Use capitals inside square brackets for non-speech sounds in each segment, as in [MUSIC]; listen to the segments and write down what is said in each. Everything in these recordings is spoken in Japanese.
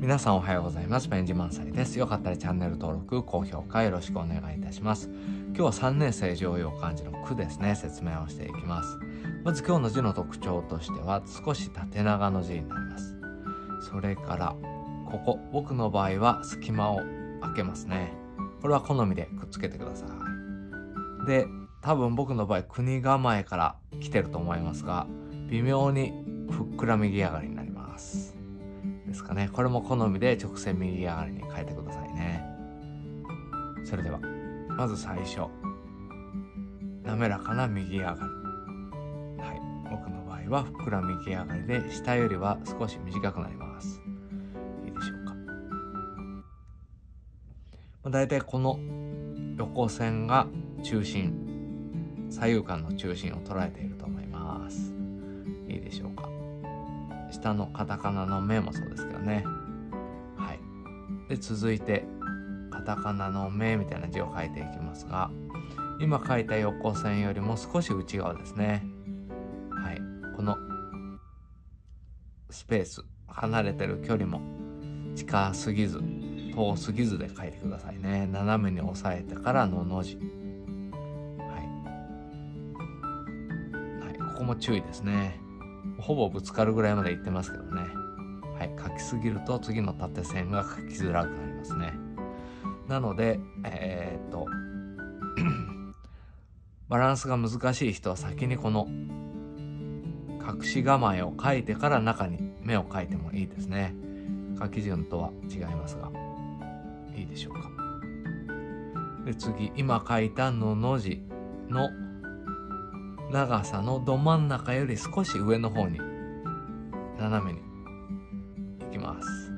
皆さんおはようございます。ペンジマンサイです。よかったらチャンネル登録高評価よろしくお願いいたします。今日は3年生常用漢字の句ですね。説明をしていきます。まず今日の字の特徴としては少し縦長の字になります。それからここ僕の場合は隙間を開けますね。これは好みでくっつけてください。で多分僕の場合国構えから来てると思いますが微妙にふっくら右上がりになります。ですかね。これも好みで直線右上がりに変えてくださいね。それではまず最初。滑らかな右上がり。はい。僕の場合はふっくら右上がりで下よりは少し短くなります。いいでしょうか、まあ、大体この横線が中心。左右間の中心を捉えていると思います。いいでしょうか。下のカタカナの目もそうですけどね。はい。で続いてカタカナの目みたいな字を書いていきますが今書いた横線よりも少し内側ですね。はい。このスペース離れてる距離も近すぎず遠すぎずで書いてくださいね。斜めに押さえてからのの字。はい。はい。ここも注意ですね。ほぼぶつかるぐらいまで行ってますけどね。はい書きすぎると次の縦線が書きづらくなりますね。なのでえー、っと [CLEARS THROAT] バランスが難しい人は先にこの隠し構えを書いてから中に目を描いてもいいですね。書き順とは違いますがいいでしょうか。で次今書いたのの字の長さのど真ん中より少し上の方に斜めに。いきます。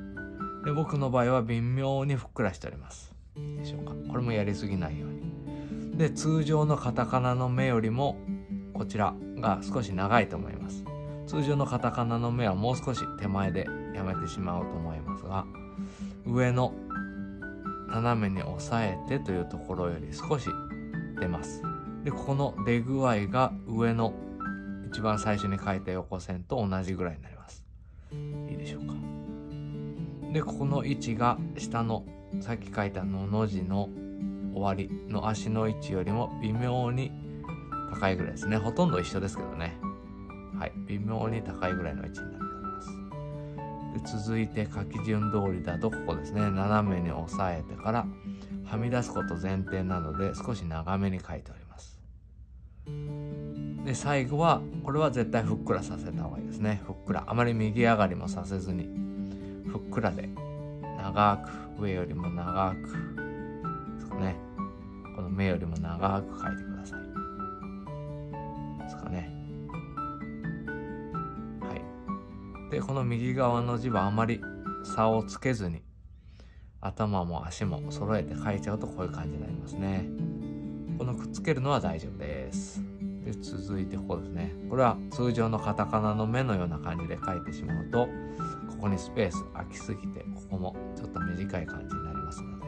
で僕の場合は微妙にふっくらしております。でしょうか。これもやりすぎないように。で通常のカタカナの目よりもこちらが少し長いと思います。通常のカタカナの目はもう少し手前でやめてしまおうと思いますが上の斜めに押さえてというところより少し出ます。でここの出具合が上の一番最初に書いた横線と同じぐらいになります。いいでしょうか。でここの位置が下のさっき書いたのの字の終わりの足の位置よりも微妙に高いぐらいですね。ほとんど一緒ですけどね。はい。微妙に高いぐらいの位置になっております。で続いて書き順通りだとここですね。斜めに押さえてからはみ出すこと前提なので少し長めに書いております。で最後はこれは絶対ふっくらさせた方がいいですね。ふっくら。あまり右上がりもさせずに。ふっくらで。長く上よりも長く。ですかね。この目よりも長く書いてください。ですかね。はい。でこの右側の字はあまり差をつけずに頭も足も揃えて書いちゃうとこういう感じになりますね。このくっつけるのは大丈夫です。で続いてここですね。これは通常のカタカナの目のような感じで書いてしまうとここにスペース空きすぎてここもちょっと短い感じになりますので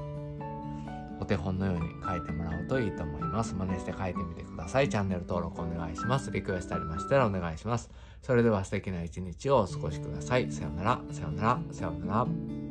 お手本のように書いてもらうといいと思います。真似して書いてみてください。チャンネル登録お願いします。リクエストありましたらお願いします。それでは素敵な一日をお過ごしください。さよなら。さよなら。さよなら。